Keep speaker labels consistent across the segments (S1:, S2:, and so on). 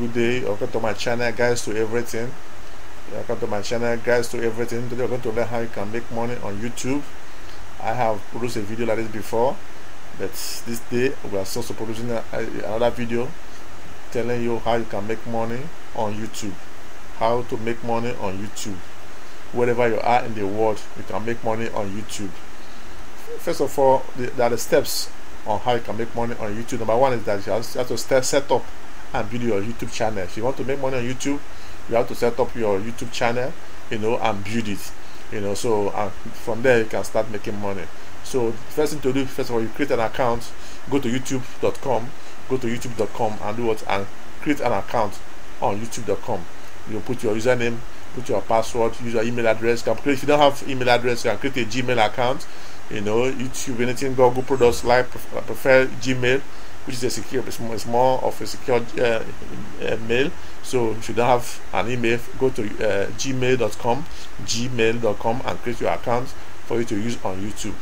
S1: good day. Welcome to my channel Guides To Everything. Welcome to my channel Guides To Everything. Today we're going to learn how you can make money on youtube. I have produced a video like this before but this day we are also producing a, another video telling you how you can make money on youtube. How to make money on youtube. Wherever you are in the world you can make money on youtube. First of all there are the steps on how you can make money on youtube. Number one is that you have to set up and build your YouTube channel. If you want to make money on YouTube, you have to set up your YouTube channel, you know, and build it, you know. So and from there you can start making money. So first thing to do, first of all, you create an account. Go to YouTube.com. Go to YouTube.com and do what and create an account on YouTube.com. You put your username, put your password, use your email address. Can create, if you don't have email address, you can create a Gmail account. You know, YouTube, anything Google products like prefer Gmail which is a secure it's more of a secure uh, uh, mail. So if you don't have an email. Go to uh, gmail.com gmail.com and create your account for you to use on youtube.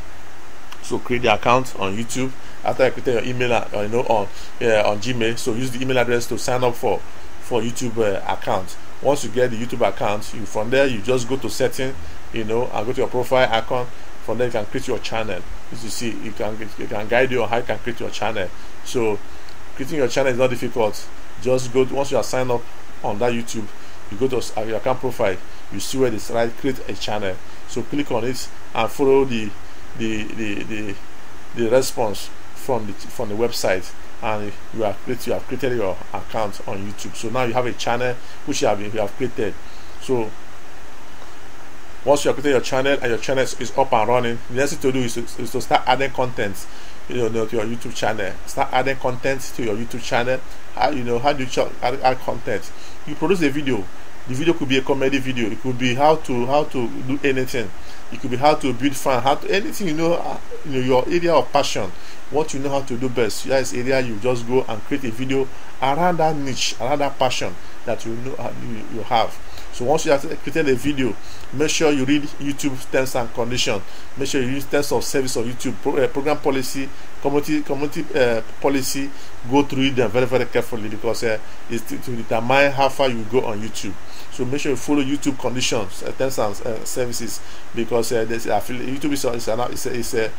S1: So create the account on youtube. After you create your email uh, you know on uh, on gmail so use the email address to sign up for for youtube uh, account. Once you get the youtube account you from there you just go to setting you know and go to your profile icon from there you can create your channel. As you see you can it can guide you on how you can create your channel. So creating your channel is not difficult. Just go to, once you are signed up on that youtube you go to uh, your account profile you see where it's right create a channel. So click on it and follow the the the the, the response from the from the website. And you have created you have created your account on youtube. So now you have a channel which you have you have created. So once you have created your channel and your channel is, up and running the next thing to do is to, is to start adding content you know to your youtube channel. Start adding content to your youtube channel. How you know how do you add, add content? You produce a video. The video could be a comedy video. It could be how to how to do anything. It could be how to build fan how to anything you know, uh, you know your area of passion. What you know how to do best. That is area you just go and create a video around that niche around that passion that you know uh, you, you have so once you have created a video, make sure you read YouTube terms and conditions. Make sure you use terms of service of YouTube, pro, uh, program policy, community community uh, policy. Go through them very very carefully because uh, it's to, determine how far you go on YouTube. So make sure you follow YouTube conditions, uh, terms and uh, services because uh, there's YouTube is, is, an, is, a, is, a,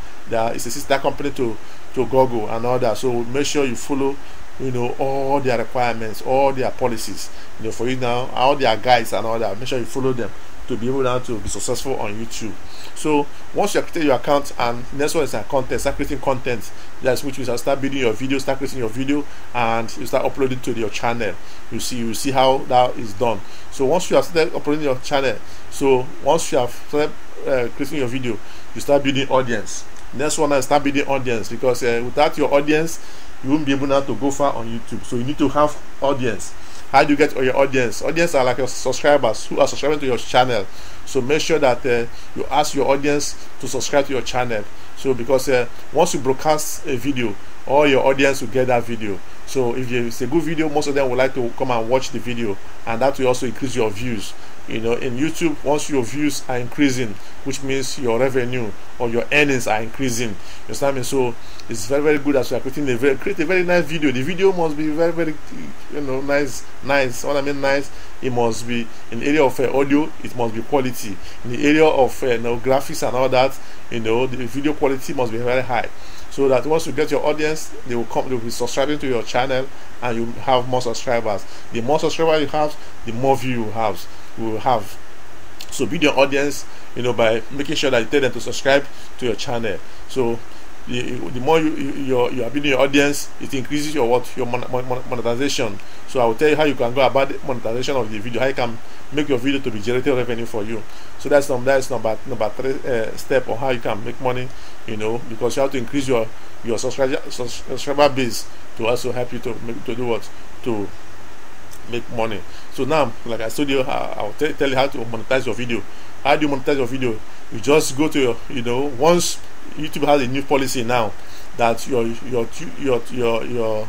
S1: is a sister company to to Google and all that. So make sure you follow you know all their requirements all their policies you know for you now all their guides and all that make sure you follow them to be able now to be successful on youtube. So once you create your account and next one is content start creating content that's which you start building your video start creating your video and you start uploading to your channel. You see you see how that is done. So once you have started uploading your channel so once you have started uh, creating your video you start building audience. Next one is start building audience because uh, without your audience you won't be able now to go far on YouTube. So you need to have audience. How do you get your audience? Audience are like your subscribers who are subscribing to your channel. So make sure that uh, you ask your audience to subscribe to your channel. So because uh, once you broadcast a video, all your audience will get that video. So if it's a good video, most of them would like to come and watch the video, and that will also increase your views you know in youtube once your views are increasing which means your revenue or your earnings are increasing you understand me? So it's very very good as you are creating a very create a very nice video. The video must be very very you know nice nice. What i mean nice it must be in the area of uh, audio it must be quality. In the area of uh, you know, graphics and all that you know the video quality must be very high. So that once you get your audience they will come they will be subscribing to your channel and you have more subscribers. The more subscribers you have the more view you have will have. So build your audience you know by making sure that you tell them to subscribe to your channel. So the, the more you, you, you, you are building your audience it increases your what your mon mon monetization. So i will tell you how you can go about the monetization of the video how you can make your video to be generating revenue for you. So that's number that's number number three uh, step on how you can make money you know because you have to increase your your subscriber subscriber base to also help you to make to do what? To make money. So now like i told you i'll tell you how to monetize your video. How do you monetize your video? You just go to your you know once youtube has a new policy now that your your your your your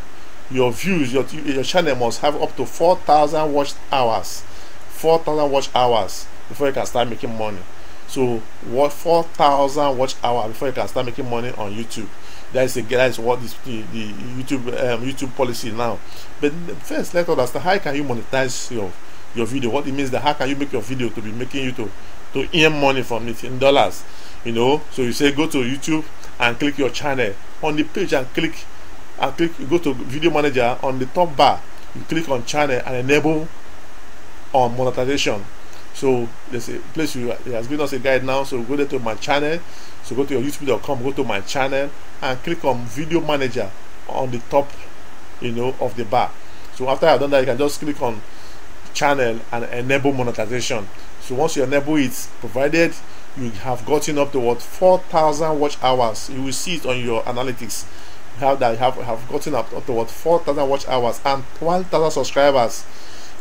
S1: your views your your channel must have up to 4000 watch hours. 4000 watch hours before you can start making money. So what 4000 watch hours before you can start making money on youtube that is a that is what is the, the YouTube um, YouTube policy now. But first, let's understand how can you monetize your your video? What it means that how can you make your video to be making you to to earn money from it in dollars? You know, so you say go to YouTube and click your channel on the page and click and click You go to video manager on the top bar you click on channel and enable on monetization so there's a place you it has given us a guide now so go there to my channel. So go to your youtube.com go to my channel and click on video manager on the top you know of the bar. So after i've done that you can just click on channel and enable monetization. So once you enable it provided you have gotten up to what 4000 watch hours you will see it on your analytics. How that have have gotten up, up to what 4000 watch hours and 1000 subscribers.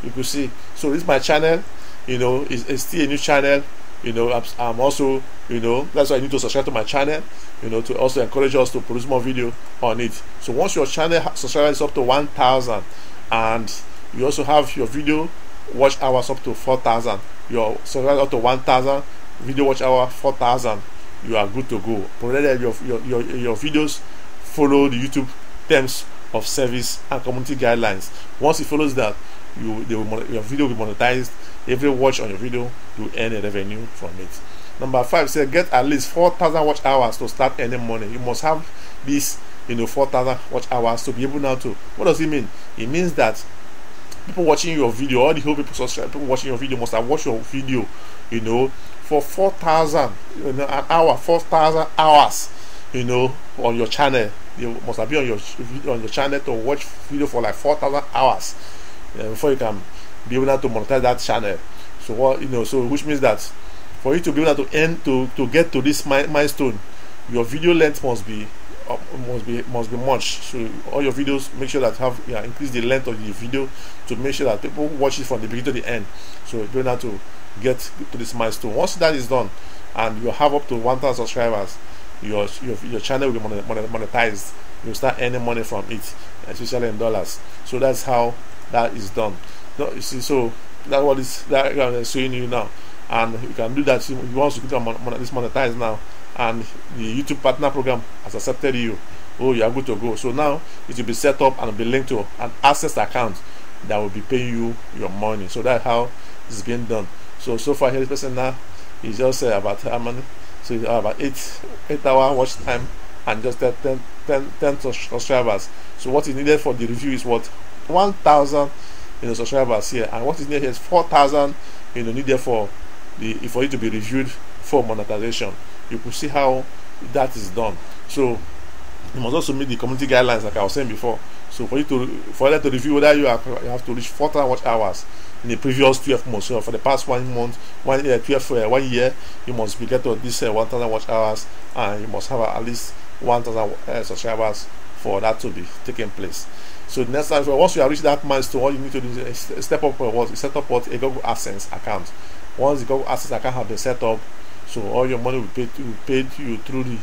S1: You could see. So this is my channel you know it's, it's still a new channel. You know I'm, also you know that's why you need to subscribe to my channel you know to also encourage us to produce more video on it. So once your channel subscribers is up to 1000 and you also have your video watch hours up to 4000 your subscribers up to 1000 video watch hour 4000 you are good to go. Provided your, your, your, your videos follow the youtube terms of service and community guidelines. Once it follows that you will, your video will be monetized every watch on your video you earn a revenue from it. Number five say get at least 4000 watch hours to start earning money. You must have this you know 4000 watch hours to be able now to what does it mean? It means that people watching your video all the whole people subscribe people watching your video must have watched your video you know for 4000 you know, an hour 4000 hours you know on your channel. You must have been on your on your channel to watch video for like 4000 hours. Uh, before you can be able to monetize that channel. So what you know so which means that for you to be able to end to to get to this milestone your video length must be uh, must be must be much. So all your videos make sure that have yeah, increase the length of the video to make sure that people watch it from the beginning to the end. So be able to get to this milestone. Once that is done and you have up to 1000 subscribers your your, your channel will be monetized. You start earning money from it especially in dollars. So that's how that is done no, you see so that's what is that I'm showing you now. And you can do that. You want to mon this monetized now. And the YouTube partner program has accepted you. Oh you are good to go. So now it will be set up and be linked to an AdSense account that will be paying you your money. So that's how it's being done. So so far here this person now is just uh, about how many? So you have about eight eight hour watch time and just 10, 10, 10, 10 subscribers. So what is needed for the review is what? 1000 you know subscribers here and what is needed here is 4000 you know needed for the for it to be reviewed for monetization you could see how that is done so you must also meet the community guidelines like i was saying before so for you to for that to review whether you, are, you have to reach 4000 watch hours in the previous 12 months. So for the past one month, one year, 12, uh, one year, you must be get to this uh, 1,000 watch hours, and you must have at least 1,000 uh, subscribers for that to be taking place. So next time, once you have reached that milestone, all you need to do is step up what set up what a Google AdSense account. Once the Google AdSense account has been set up, so all your money will pay will pay you through the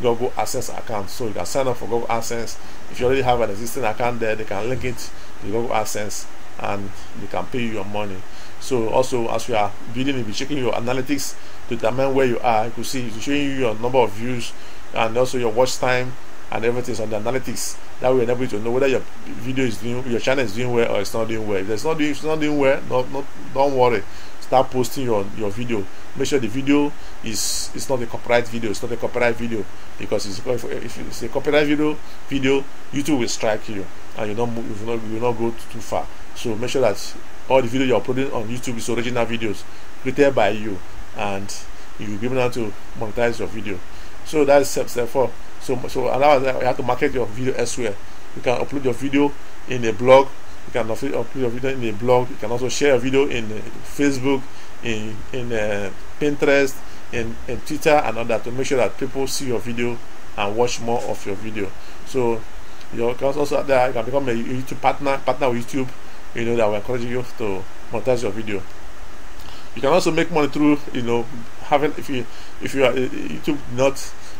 S1: Google AdSense account. So you can sign up for Google AdSense. If you already have an existing account there, they can link it to Google AdSense and they can pay you your money. So also as you are building, you'll be checking your analytics to determine where you are. You could see it's showing you your number of views and also your watch time and everything on the analytics. That will enable you to know whether your video is doing your channel is doing well or it's not doing well. If it's not doing it's not doing well, not, not don't worry. Start posting your, your video. Make sure the video is it's not a copyright video, it's not a copyright video because it's, if it's a copyright video video, YouTube will strike you and you don't you will not, you will not go too far. So make sure that all the videos you're uploading on YouTube is original videos created by you and you'll be able to monetize your video. So that's step step four. So so allow you have to market your video elsewhere. You can upload your video in a blog. You can upload your video in a blog. You can also share a video in uh, Facebook, in in uh, Pinterest, in, in Twitter, and all that to make sure that people see your video and watch more of your video. So you can also there you can become a YouTube partner partner with YouTube you know that we encourage you to monetize your video you can also make money through you know having if you if you are uh, youtube not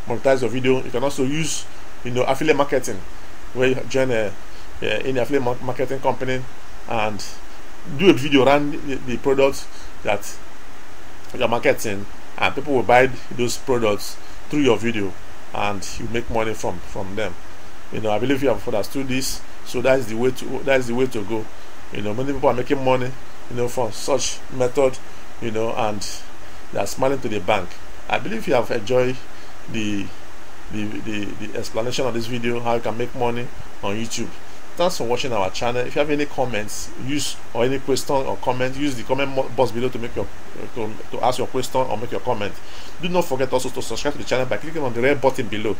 S1: monetize your video. You can also use you know affiliate marketing where you join a, a any affiliate marketing company and do a video around the, the products that you're marketing and people will buy those products through your video and you make money from from them. You know i believe you have understood this so that is the way to that is the way to go. You know many people are making money you know from such method you know and they are smiling to the bank. I believe you have enjoyed the the, the, the explanation of this video how you can make money on youtube. Thanks for watching our channel. If you have any comments use or any question or comment use the comment box below to make your to, to ask your question or make your comment. Do not forget also to subscribe to the channel by clicking on the red button below.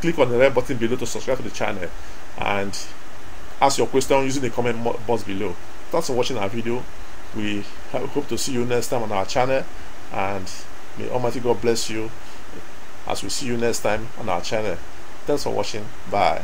S1: Click on the red button below to subscribe to the channel and ask your question using the comment box below. Thanks for watching our video. We hope to see you next time on our channel and may almighty god bless you as we see you next time on our channel. Thanks for watching. Bye